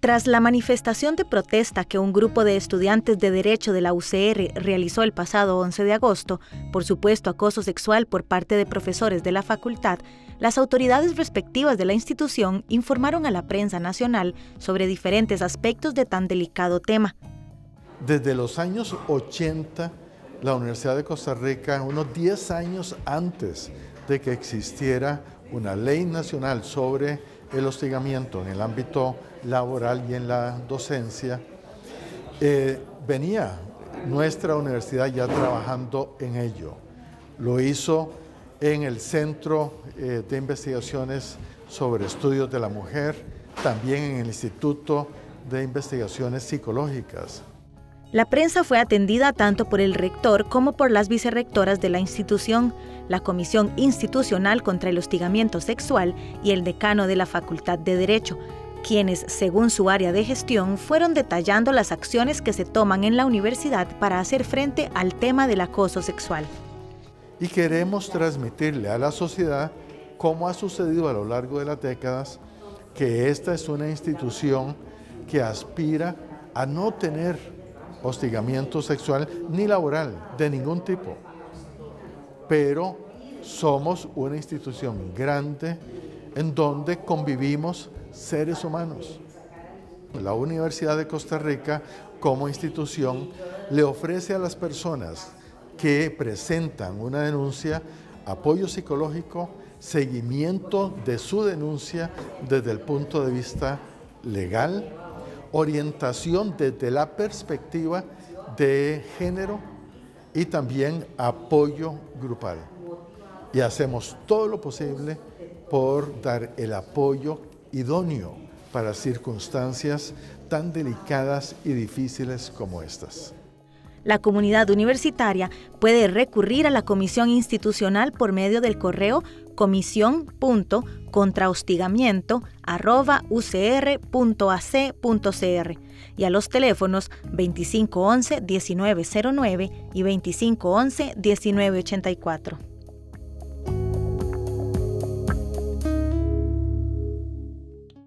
Tras la manifestación de protesta que un grupo de estudiantes de Derecho de la UCR realizó el pasado 11 de agosto por supuesto acoso sexual por parte de profesores de la facultad, las autoridades respectivas de la institución informaron a la prensa nacional sobre diferentes aspectos de tan delicado tema. Desde los años 80, la Universidad de Costa Rica, unos 10 años antes de que existiera una ley nacional sobre el hostigamiento en el ámbito laboral y en la docencia, eh, venía nuestra universidad ya trabajando en ello. Lo hizo en el Centro eh, de Investigaciones sobre Estudios de la Mujer, también en el Instituto de Investigaciones Psicológicas. La prensa fue atendida tanto por el rector como por las vicerrectoras de la institución, la Comisión Institucional contra el Hostigamiento Sexual y el decano de la Facultad de Derecho, quienes, según su área de gestión, fueron detallando las acciones que se toman en la universidad para hacer frente al tema del acoso sexual. Y queremos transmitirle a la sociedad, como ha sucedido a lo largo de las décadas, que esta es una institución que aspira a no tener hostigamiento sexual ni laboral de ningún tipo. Pero somos una institución grande en donde convivimos seres humanos. La Universidad de Costa Rica como institución le ofrece a las personas que presentan una denuncia apoyo psicológico, seguimiento de su denuncia desde el punto de vista legal, orientación desde la perspectiva de género y también apoyo grupal. Y hacemos todo lo posible por dar el apoyo idóneo para circunstancias tan delicadas y difíciles como estas. La comunidad universitaria puede recurrir a la comisión institucional por medio del correo comisión.contrahostigamiento.ucr.ac.cr y a los teléfonos 2511-1909 y 2511-1984.